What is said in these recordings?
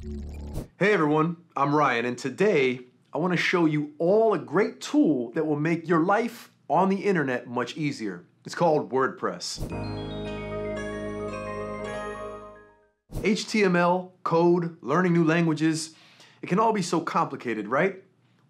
Hey everyone, I'm Ryan, and today I want to show you all a great tool that will make your life on the internet much easier. It's called WordPress. HTML, code, learning new languages, it can all be so complicated, right?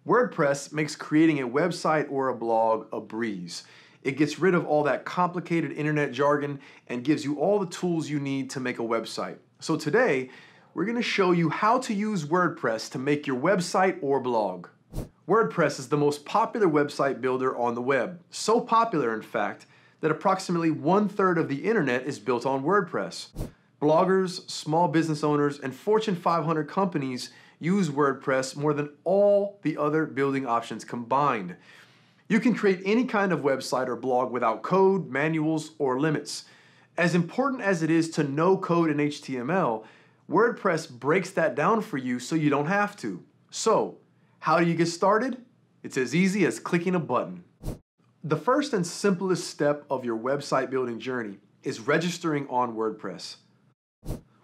WordPress makes creating a website or a blog a breeze. It gets rid of all that complicated internet jargon and gives you all the tools you need to make a website. So today, we're going to show you how to use WordPress to make your website or blog. WordPress is the most popular website builder on the web. So popular, in fact, that approximately one third of the internet is built on WordPress. Bloggers, small business owners, and Fortune 500 companies use WordPress more than all the other building options combined. You can create any kind of website or blog without code, manuals, or limits. As important as it is to know code in HTML, WordPress breaks that down for you so you don't have to. So, how do you get started? It's as easy as clicking a button. The first and simplest step of your website building journey is registering on WordPress.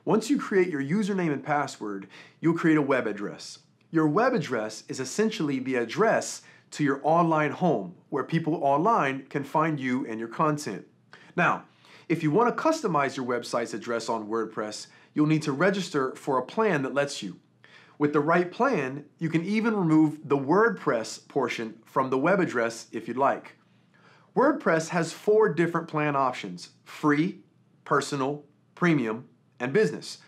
Once you create your username and password, you'll create a web address. Your web address is essentially the address to your online home where people online can find you and your content. Now, if you want to customize your website's address on WordPress, you'll need to register for a plan that lets you. With the right plan, you can even remove the WordPress portion from the web address if you'd like. WordPress has four different plan options free, personal, premium, and business.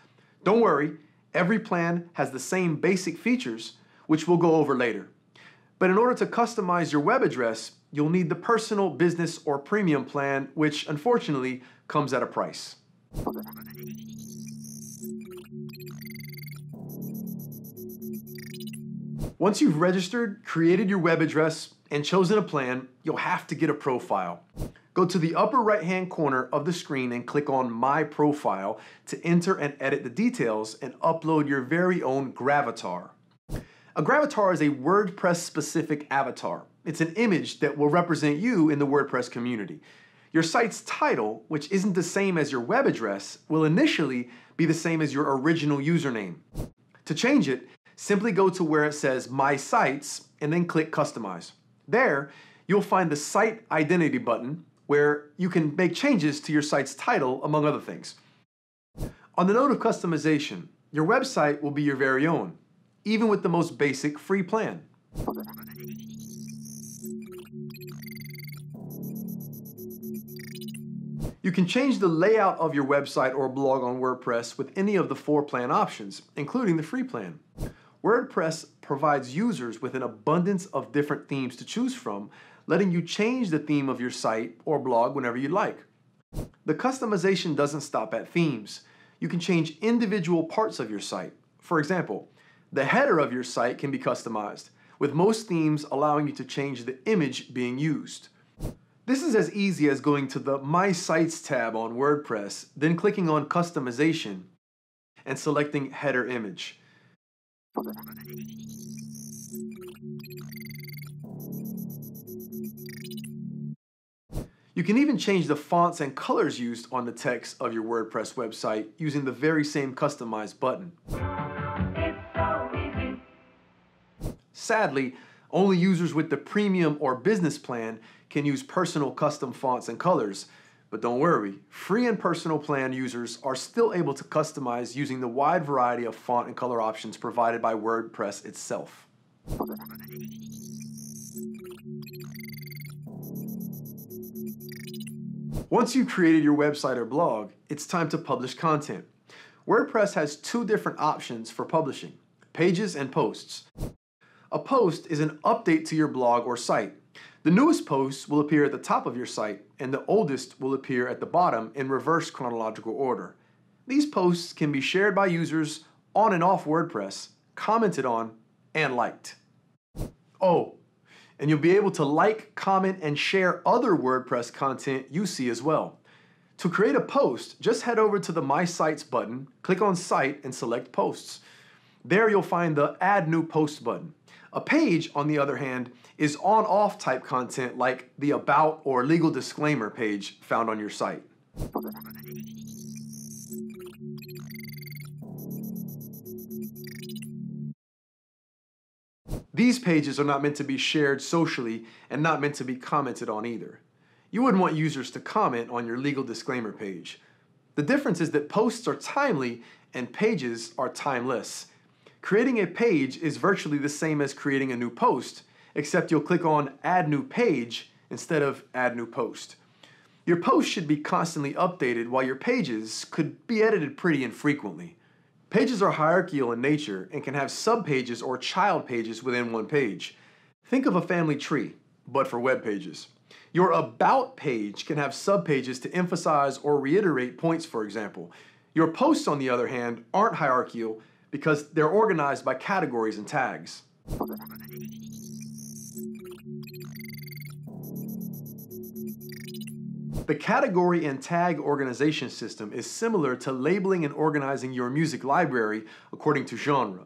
Don't worry, every plan has the same basic features, which we'll go over later. But in order to customize your web address, you'll need the personal, business, or premium plan, which unfortunately comes at a price. Once you've registered, created your web address, and chosen a plan, you'll have to get a profile. Go to the upper right hand corner of the screen and click on My Profile to enter and edit the details and upload your very own Gravatar. A Gravatar is a WordPress specific avatar. It's an image that will represent you in the WordPress community. Your site's title, which isn't the same as your web address, will initially be the same as your original username. To change it, simply go to where it says My Sites and then click Customize. There, you'll find the Site Identity button where you can make changes to your site's title, among other things. On the note of customization, your website will be your very own, even with the most basic free plan. You can change the layout of your website or blog on WordPress with any of the four plan options, including the free plan. WordPress provides users with an abundance of different themes to choose from, letting you change the theme of your site or blog whenever you like. The customization doesn't stop at themes. You can change individual parts of your site. For example, the header of your site can be customized, with most themes allowing you to change the image being used. This is as easy as going to the My Sites tab on WordPress, then clicking on Customization and selecting Header Image. You can even change the fonts and colors used on the text of your WordPress website using the very same Customize button. Sadly, only users with the premium or business plan can use personal custom fonts and colors. But don't worry, free and personal plan users are still able to customize using the wide variety of font and color options provided by WordPress itself. Once you've created your website or blog, it's time to publish content. WordPress has two different options for publishing pages and posts. A post is an update to your blog or site. The newest posts will appear at the top of your site, and the oldest will appear at the bottom in reverse chronological order. These posts can be shared by users on and off WordPress, commented on, and liked. Oh, and you'll be able to like, comment, and share other WordPress content you see as well. To create a post, just head over to the My Sites button, click on Site, and select Posts. There you'll find the Add New Post button. A page, on the other hand, is on off type content like the About or Legal Disclaimer page found on your site. These pages are not meant to be shared socially and not meant to be commented on either. You wouldn't want users to comment on your legal disclaimer page. The difference is that posts are timely and pages are timeless. Creating a page is virtually the same as creating a new post, except you'll click on Add New Page instead of Add New Post. Your post should be constantly updated while your pages could be edited pretty infrequently. Pages are hierarchical in nature and can have subpages or child pages within one page. Think of a family tree, but for web pages. Your About page can have subpages to emphasize or reiterate points, for example. Your posts, on the other hand, aren't hierarchical because they're organized by categories and tags. The category and tag organization system is similar to labeling and organizing your music library according to genre.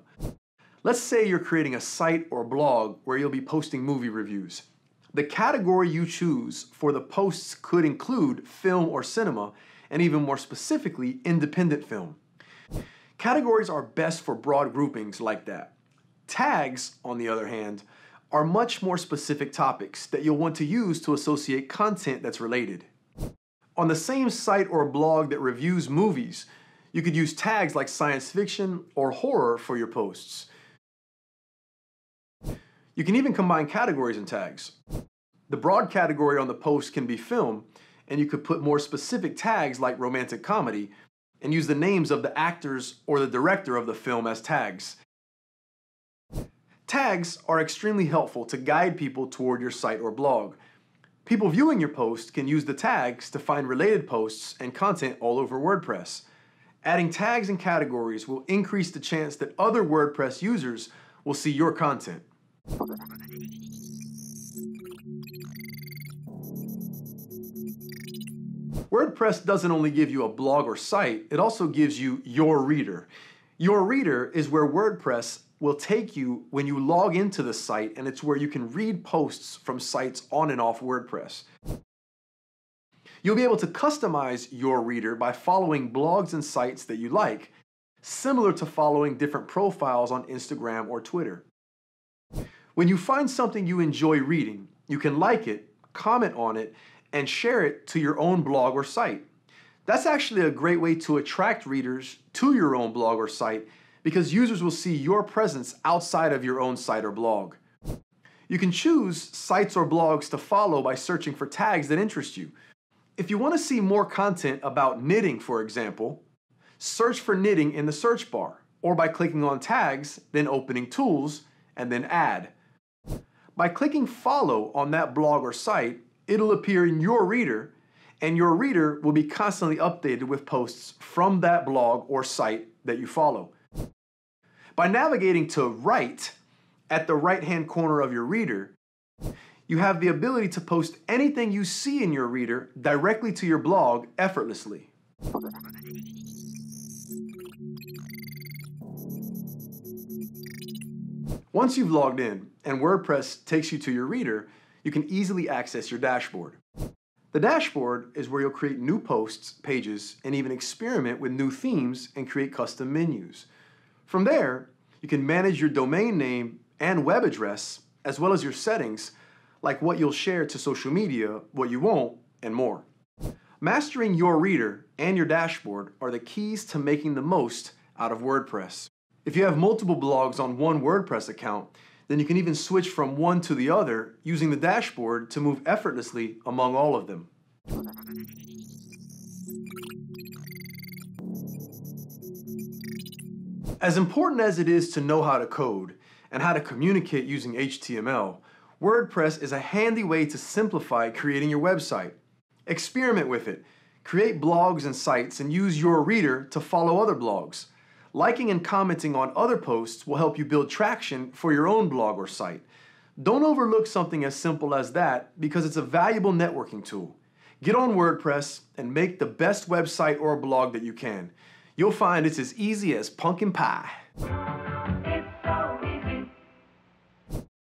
Let's say you're creating a site or blog where you'll be posting movie reviews. The category you choose for the posts could include film or cinema, and even more specifically, independent film. Categories are best for broad groupings like that. Tags, on the other hand, are much more specific topics that you'll want to use to associate content that's related. On the same site or blog that reviews movies, you could use tags like science fiction or horror for your posts. You can even combine categories and tags. The broad category on the post can be film, and you could put more specific tags like romantic comedy and use the names of the actors or the director of the film as tags. Tags are extremely helpful to guide people toward your site or blog. People viewing your post can use the tags to find related posts and content all over WordPress. Adding tags and categories will increase the chance that other WordPress users will see your content. WordPress doesn't only give you a blog or site, it also gives you your reader. Your reader is where WordPress will take you when you log into the site, and it's where you can read posts from sites on and off WordPress. You'll be able to customize your reader by following blogs and sites that you like, similar to following different profiles on Instagram or Twitter. When you find something you enjoy reading, you can like it, comment on it, and share it to your own blog or site. That's actually a great way to attract readers to your own blog or site because users will see your presence outside of your own site or blog. You can choose sites or blogs to follow by searching for tags that interest you. If you want to see more content about knitting, for example, search for knitting in the search bar or by clicking on tags, then opening tools, and then add. By clicking follow on that blog or site, it'll appear in your reader, and your reader will be constantly updated with posts from that blog or site that you follow. By navigating to right at the right hand corner of your reader, you have the ability to post anything you see in your reader directly to your blog effortlessly. Once you've logged in and WordPress takes you to your reader, you can easily access your dashboard. The dashboard is where you'll create new posts, pages, and even experiment with new themes and create custom menus. From there, you can manage your domain name and web address, as well as your settings, like what you'll share to social media, what you won't, and more. Mastering your reader and your dashboard are the keys to making the most out of WordPress. If you have multiple blogs on one WordPress account, then you can even switch from one to the other using the dashboard to move effortlessly among all of them. As important as it is to know how to code and how to communicate using HTML, WordPress is a handy way to simplify creating your website. Experiment with it. Create blogs and sites and use your reader to follow other blogs. Liking and commenting on other posts will help you build traction for your own blog or site. Don't overlook something as simple as that because it's a valuable networking tool. Get on WordPress and make the best website or blog that you can. You'll find it's as easy as pumpkin pie.